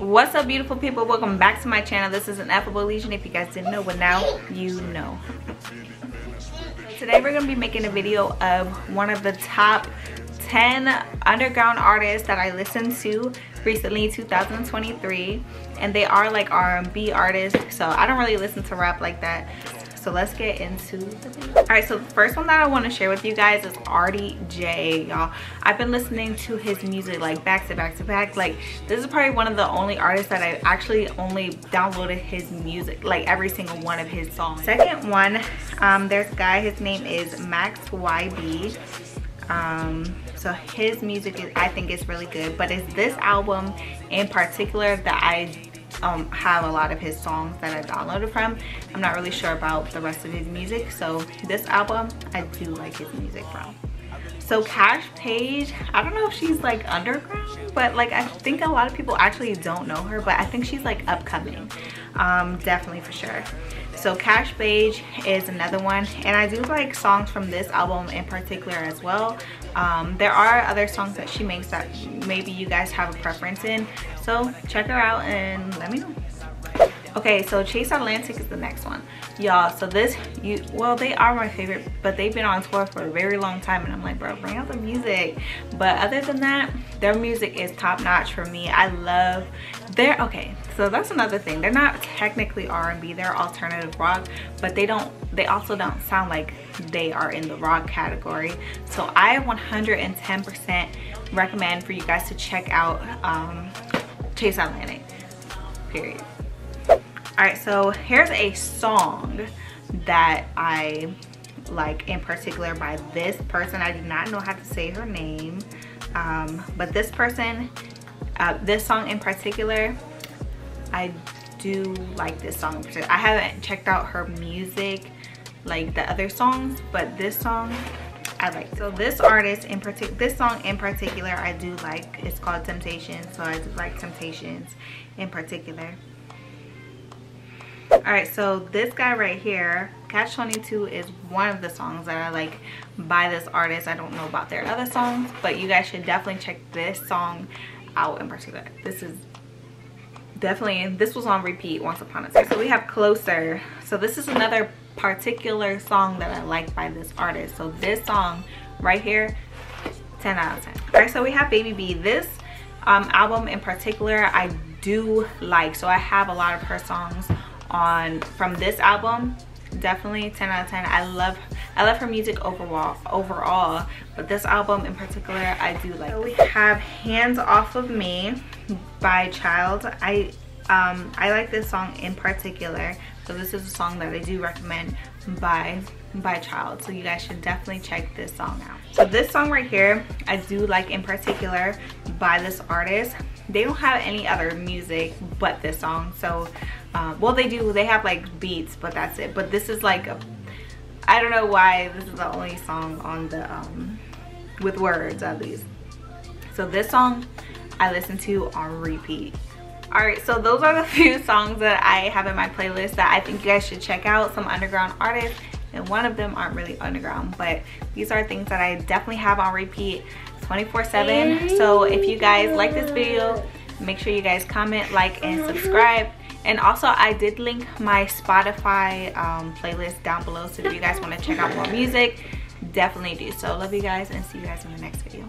what's up beautiful people? Welcome back to my channel. This is an Ineffable Elysian. If you guys didn't know but now you know. Today we're gonna be making a video of one of the top 10 underground artists that I listened to recently 2023 and they are like R&B artists so I don't really listen to rap like that so let's get into the video. All right so the first one that i want to share with you guys is artie j y'all. I've been listening to his music like back to back to back. Like this is probably one of the only artists that i actually only downloaded his music like every single one of his songs. Second one um there's a guy his name is max yb um so his music is i think is really good but it's this album in particular that i um, have a lot of his songs that I downloaded from. I'm not really sure about the rest of his music. So this album, I do like his music from. So Kash Paige, I don't know if she's like underground, but like I think a lot of people actually don't know her, but I think she's like upcoming, um, definitely for sure. So Kash Paige is another one, and I do like songs from this album in particular as well. Um, there are other songs that she makes that maybe you guys have a preference in, so check her out and let me know okay so chase atlantic is the next one. Y'all so this you well they are my favorite but they've been on tour for a very long time and i'm like bro bring out the music. But other than that their music is top notch for me. I love their okay so that's another thing. They're not technically r&b they're alternative rock but they don't they also don't sound like they are in the rock category. So i 110 percent recommend for you guys to check out um chase atlantic period all right so here's a song that i like in particular by this person i do not know how to say her name um, but this person uh, this song in particular i do like this song i haven't checked out her music like the other songs but this song I like. So this artist in particular, this song in particular, I do like. It's called Temptations So I do like Temptations in particular all right so this guy right here catch 22 is one of the songs that i like by this artist. I don't know about their other songs but you guys should definitely check this song out in particular this is definitely this was on repeat once upon a time. So we have closer. So this is another particular song that i like by this artist. So this song right here 10 out of 10 all right so we have baby b. This um, album in particular i do like. So i have a lot of her songs on from this album definitely 10 out of 10 i love i love her music overall overall but this album in particular i do like. So we have hands off of me by child. I um i like this song in particular so this is a song that i do recommend by by child. So you guys should definitely check this song out. So this song right here i do like in particular by this artist. They don't have any other music but this song. So um, well they do they have like beats but that's it. But this is like a I don't know why this is the only song on the um, with words at least. So this song I listen to on repeat all right so those are the few songs that I have in my playlist that I think you guys should check out. Some underground artists and one of them aren't really underground but these are things that I definitely have on repeat 24 7 so if you guys like this video make sure you guys comment like and subscribe. And also i did link my spotify um, playlist down below so if you guys want to check out more music definitely do so. Love you guys and see you guys in the next video